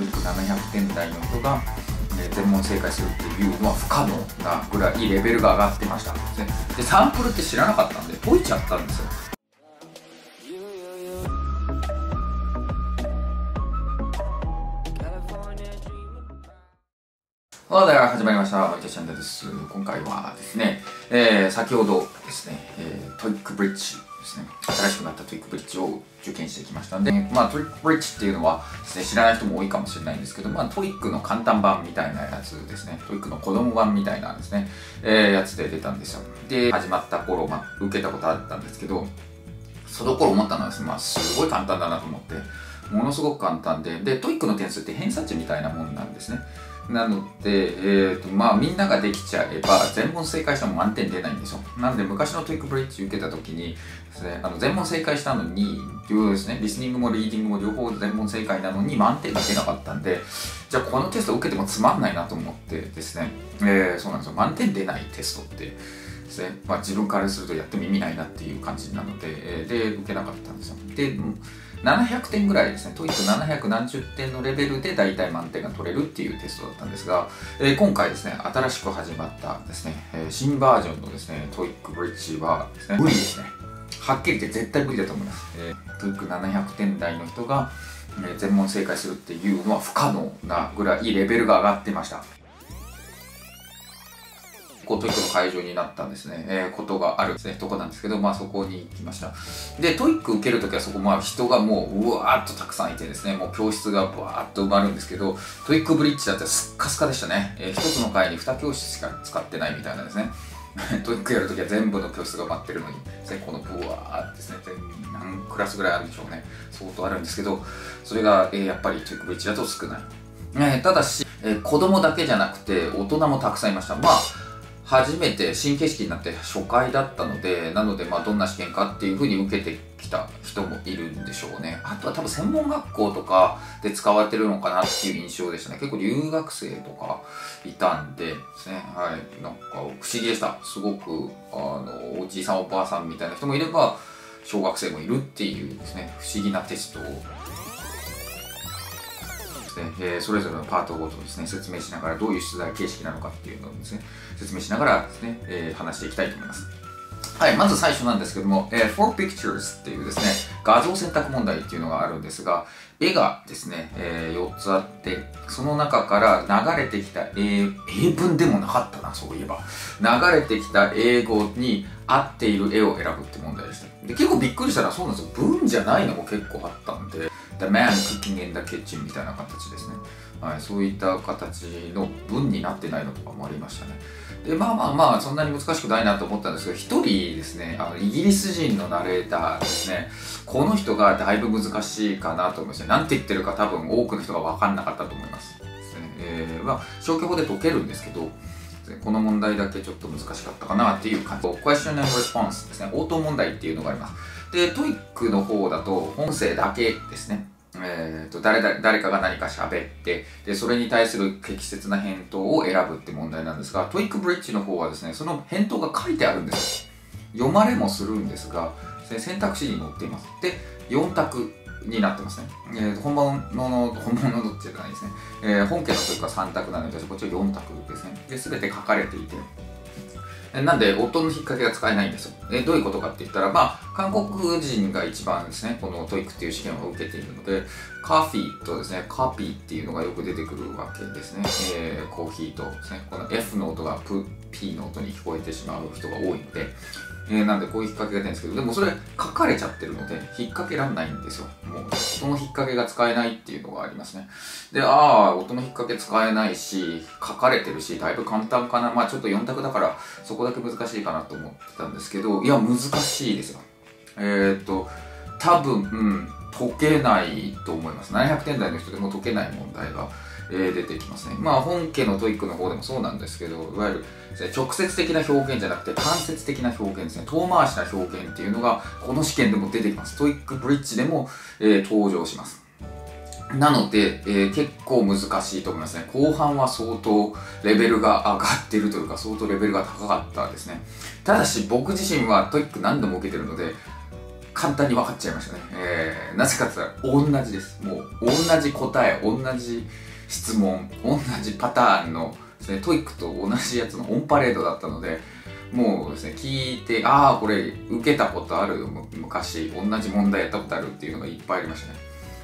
TOEIC 700点台の人が、えー、全問正解するっていうのは不可能なぐらいレベルが上がってましたでサンプルって知らなかったんで解いちゃったんですよはでは始まりました。ワイチャチャンネルです。今回はですね、えー、先ほどですね、えー、 TOEIC Bridge ですね、新しくなった TOEIC Bridge を受験してきましたんで、まあ TOEIC Bridge っていうのはですね、知らない人も多いかもしれないんですけど、まあ TOEIC の簡単版みたいなやつですね、 TOEIC の子供版みたいなですね、えー、やつで出たんですよ。で、始まった頃、まあ受けたことあったんですけど、その頃思ったのはですね、まあすごい簡単だなと思って、ものすごく簡単で、で、 TOEIC の点数って偏差値みたいなもんなんですね。なので、えーとまあ、みんなができちゃえば全問正解しても満点出ないんですよ。なので昔の TOEIC Bridge 受けた時にです、ね、あの全問正解したのに両ですね。リスニングもリーディングも両方全問正解なのに満点が出なかったんでじゃあこのテスト受けてもつまんないなと思ってですね、えー、そうなんですよ。満点出ないテストってですね、まあ、自分からするとやっても意味ないなっていう感じなので、え、で受けなかったんですよ。で700点ぐらいですね、 TOEIC 700何十点のレベルで大体満点が取れるっていうテストだったんですが、えー、今回ですね、新しく始まったですね、えー、新バージョンのですね、 TOEIC Bridge はですね、無理ですね。はっきり言って絶対無理だと思います。えー、 TOEIC 700点台の人が、えー、全問正解するっていうのは不可能なぐらいレベルが上がってました。こう TOEIC の会場になったんですね、えー、ことがあるですね、とこなんですけど、まあそこに行きました。で、 TOEIC 受けるときはそこ、まあ人がもううわーっとたくさんいてですね、もう教室がバーっと埋まるんですけど、 TOEIC Bridge だってすっかすかでしたね。えー、一つの階に2教室しか使ってないみたいなんですね。TOEIC やるときは全部の教室が埋まってるのに、このブワーってですね、何クラスぐらいあるんでしょうね。相当あるんですけど、それが、えー、やっぱり TOEIC Bridge だと少ない。えー、ただし、えー、子供だけじゃなくて大人もたくさんいました。まあ初めて新形式になって初回だったのでなのでまあどんな試験かっていうふうに受けてきた人もいるんでしょうね。あとは多分専門学校とかで使われてるのかなっていう印象でしたね。結構留学生とかいたんでですね。はい。なんか不思議でした。すごくあのおじいさんおばあさんみたいな人もいれば小学生もいるっていうですね。不思議なテストを。ですね、えー、それぞれのパートごとですね、説明しながらどういう出題形式なのかっていうのをですね、説明しながらですね、えー、話していきたいと思います。はい、まず最初なんですけども、えー、for pictures っていうですね、画像選択問題っていうのがあるんですが、絵がですね、えー、4つあって、その中から流れてきた英英文でもなかったな、そういえば。流れてきた英語に合っている絵を選ぶって問題でした。で結構びっくりしたらそうなんですよ。文じゃないのも結構あったんで、The Man Cooking in the Kitchen みたいな形ですね。はい、そういった形の文になってないのとかもありましたね。で、まあまあまあ、そんなに難しくないなと思ったんですけど、一人ですね、あのイギリス人のナレーターですね、この人がだいぶ難しいかなと思いますね。なんて言ってるか多分多くの人が分かんなかったと思います。すねえー、まあ、消去法で解けるんですけど、この問題だけちょっと難しかったかなっていう感じ。Question and Response ですね。応答問題っていうのがあります。で、 TOEIC の方だと、音声だけですね。えーと、誰誰誰かが何か喋ってでそれに対する適切な返答を選ぶって問題なんですが TOEIC Bridge の方はですねその返答が書いてあるんです読まれもするんですが選択肢に載っています。で4択になってますね、えー、本物の本物のどっちじゃないですね、えー、本家の時は3択なのでこっちは4択ですね。で全て書かれていてなんで、音の引っ掛けが使えないんですよ。えどういうことかって言ったら、まあ、韓国人が一番ですね、この TOEIC っていう試験を受けているので、カフィーとですね、 copy っていうのがよく出てくるわけですね。えー、コーヒーとですね、この F の音がプ P の音に聞こえてしまう人が多いので、えー、なんでこういう引っ掛けが出るんですけど、でもそれ書かれちゃってるので、引っ掛けらんないんですよ。もう、音の引っ掛けが使えないっていうのがありますね。で、ああ、音の引っ掛け使えないし、書かれてるし、だいぶ簡単かな。まあちょっと4択だから、そこだけ難しいかなと思ってたんですけど、いや、難しいですよ。えー、っと、多分、うん、解けないと思います。700点台の人でも解けない問題が。えー、出てきますね。まあ本家の TOEIC の方でもそうなんですけど、いわゆる直接的な表現じゃなくて間接的な表現ですね。遠回しな表現っていうのがこの試験でも出てきます。 TOEIC Bridge でも、えー、登場します。なので、えー、結構難しいと思いますね。後半は相当レベルが上がってるというか、相当レベルが高かったですね。ただし僕自身は TOEIC 何度も受けてるので、簡単に分かっちゃいましたね。えー、なぜかって言ったら同じです。もう同じ答え、同じ質問、同じパターンのですね、 TOEIC と同じやつのオンパレードだったので、もうですね、聞いて、ああ、これ受けたことある、昔、同じ問題やったことあるっていうのがいっぱいありましたね。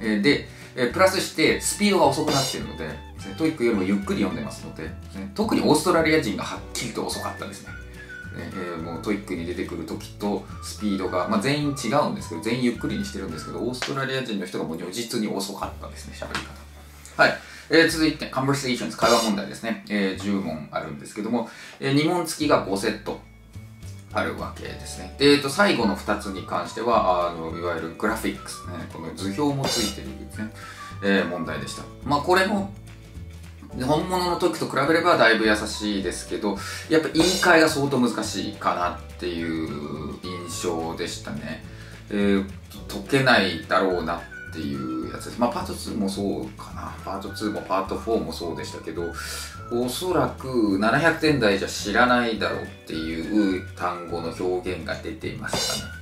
え、で、え、プラスしてスピードが遅くなっているので、ね TOEIC よりもゆっくり読んでますので、ね、特にオーストラリア人がはっきりと遅かったですね。えー、もう TOEIC に出てくる時とスピードが、まあ、全員違うんですけど全員ゆっくりにしてるんですけどオーストラリア人の人がもう如実に遅かったですね喋り方はい、えー、続いて conversations 会話問題ですね、えー、10問あるんですけども、えー、2問付きが5セットあるわけですね。で、えっと、最後の2つに関しては、あの、いわゆるグラフィックスね、この図表もついてるですね、えー、問題でした。まあ、これも、本物の時と比べればだいぶ優しいですけど、やっぱ言い換えが相当難しいかなっていう印象でしたね。えー、解けないだろうなっていうやつです。まあ、パート2もそうかな。パート2もパート4もそうでしたけど、おそらく700点台じゃ知らないだろうっていう単語の表現が出ていましたね。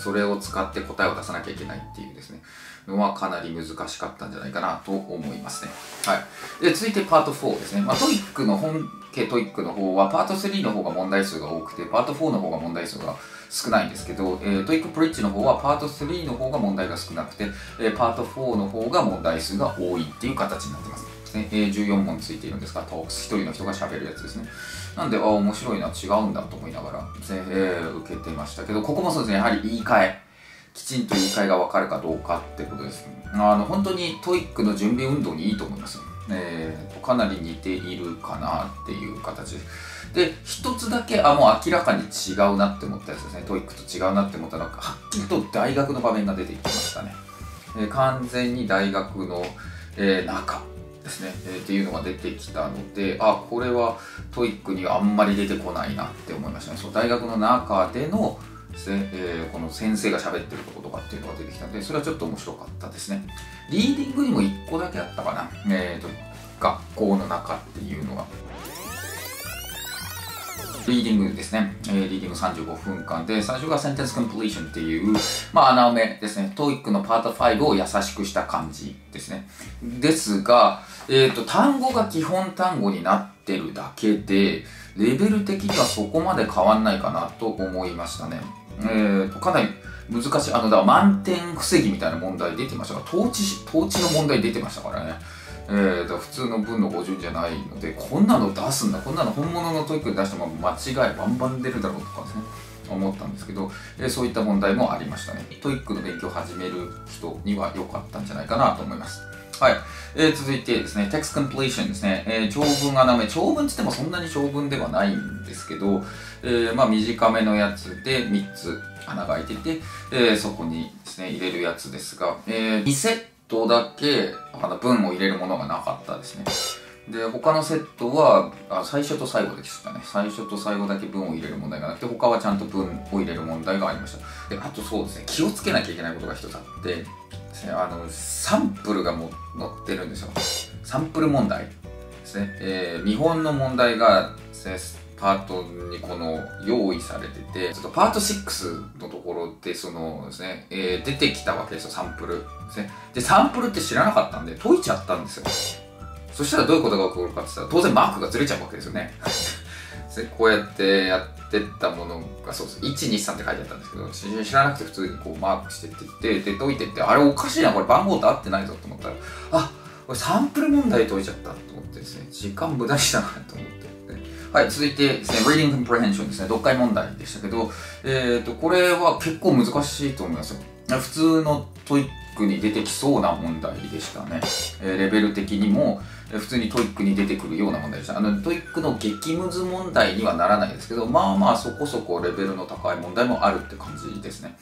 それを使って答えを出さなきゃいけないっていうですね、のはかなり難しかったんじゃないかなと思いますね。はい。で、続いてパート4ですね。まあ、 TOEIC の本家 TOEIC の方はパート3の方が問題数が多くて、パート4の方が問題数が少ないんですけど、えー、 TOEIC Bridge の方はパート3の方が問題が少なくて、えー、パート4の方が問題数が多いっていう形になってます。ね、えー、14問ついているんですが、 Talks 1人の人が喋るやつですね。なんで、あ、面白いな、違うんだと思いながら、えー、受けてましたけど、ここもそうですね、やはり言い換え。きちんと言い換えが分かるかどうかってことです、ね。あの、本当に TOEIC の準備運動にいいと思います。えー、かなり似ているかなっていう形です。で、一つだけ、あ、もう明らかに違うなって思ったやつですね。 TOEIC と違うなって思ったのは、はっきりと大学の場面が出てきましたね。えー、完全に大学の、えー、中ですね、えー、っていうのが出てきたのであこれは TOEIC にはあんまり出てこないなって思いましたね。そう大学の中でのですね、えー、この先生が喋ってることとかっていうのが出てきたのでそれはちょっと面白かったですね。リーディングにも1個だけあったかな、えーと、学校の中っていうのが。リーディングですね。えー、リーディング35分間で、最初が sentence completion っていう、まあ、穴埋めですね。 TOEIC のパート5を易しくした感じですね。ですが、えっ、ー、と、単語が基本単語になってるだけで、レベル的にはそこまで変わんないかなと思いましたね。えーと、かなり難しい、あの、だから満点防ぎみたいな問題出てましたが、倒置、倒置の問題出てましたからね。えー、だ普通の文の語順じゃないので、こんなの出すんだ、こんなの本物の TOEIC で出しても間違いバンバン出るだろうとかですね、思ったんですけど、えー、そういった問題もありましたね。 TOEIC の勉強を始める人には良かったんじゃないかなと思います。はい。えー、続いてですね、text completion ですね。えー、長文が名前、長文っつってもそんなに長文ではないんですけど、えー、まあ短めのやつで3つ穴が開いてて、えー、そこにですね、入れるやつですが、えー、2セットだけまだ文を入れるものがなかったですね。で、他のセットは、あ最初と最後でしたね。最初と最後だけ文を入れる問題がなくて、他はちゃんと文を入れる問題がありました。で、あとそうですね、気をつけなきゃいけないことが一つあって、あの、サンプルがも載ってるんですよ。サンプル問題ですね。えー、見本の問題が、パートにこの用意されてて、ちょっとパート6のところでそのですね、えー、出てきたわけですよ、サンプル。ですね。で、サンプルって知らなかったんで解いちゃったんですよ。そしたらどういうことが起こるかって言ったら、当然マークがずれちゃうわけですよね。こうやってやってったものが、そうです。1、2、3って書いてあったんですけど、知らなくて普通にこうマークしてって言って、で、解いてって、あれおかしいな、これ番号と合ってないぞと思ったら、あっ、これサンプル問題解いちゃったと思ってですね、時間無駄にしたなと思って。はい、続いてですね、Reading Comprehension ですね、読解問題でしたけど、えっ、ー、と、これは結構難しいと思いますよ。普通の TOEIC に出てきそうな問題でしたね。えー、レベル的にも、普通に TOEIC に出てくるような問題でした。あの、 TOEIC の激ムズ問題にはならないですけど、まあまあそこそこレベルの高い問題もあるって感じですね。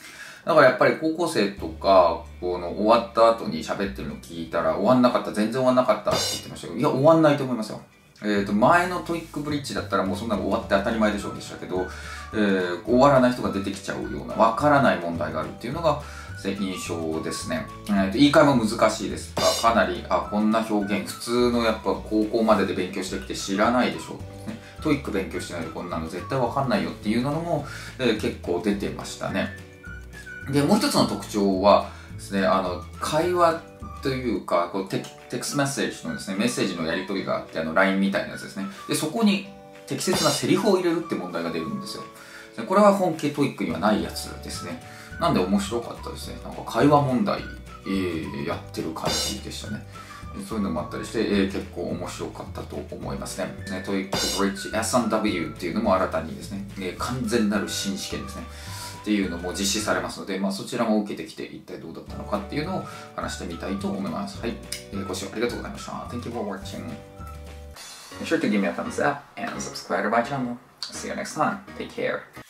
だからやっぱり高校生とか、この終わった後に喋ってるの聞いたら、終わんなかった、全然終わんなかったって言ってましたけど、いや、終わんないと思いますよ。えー、と前の TOEIC Bridge だったらもうそんなの終わって当たり前でしょうでしたけど、えー、終わらない人が出てきちゃうようなわからない問題があるっていうのが印象ですね、えー、と言い換えも難しいです。がかなりあこんな表現普通のやっぱ高校までで勉強してきて知らないでしょう、ね、 TOEIC 勉強してないでこんなの絶対わかんないよっていうのも、えー、結構出てましたね。で、もう一つの特徴はですね、あの、会話というか、こうテテクスメッセージのですね、メッセージのやり取りがあって、あの、LINE みたいなやつですね。で、そこに適切なセリフを入れるって問題が出るんですよ。でこれは本気 TOEIC にはないやつですね。なんで面白かったですね。なんか会話問題、えー、やってる感じでしたね。そういうのもあったりして、えー、結構面白かったと思いますね。ね TOEIC Bridge S&W っていうのも新たにですね、えー、完全なる新試験ですね。っていうのも実施されますので、まあ、そちらも受けてきて一体どうだったのかっていうのを話してみたいと思います。はい。えー、ご視聴ありがとうございました。Thank you for watching. Make sure to give me a thumbs up and subscribe to my channel. See you next time. Take care.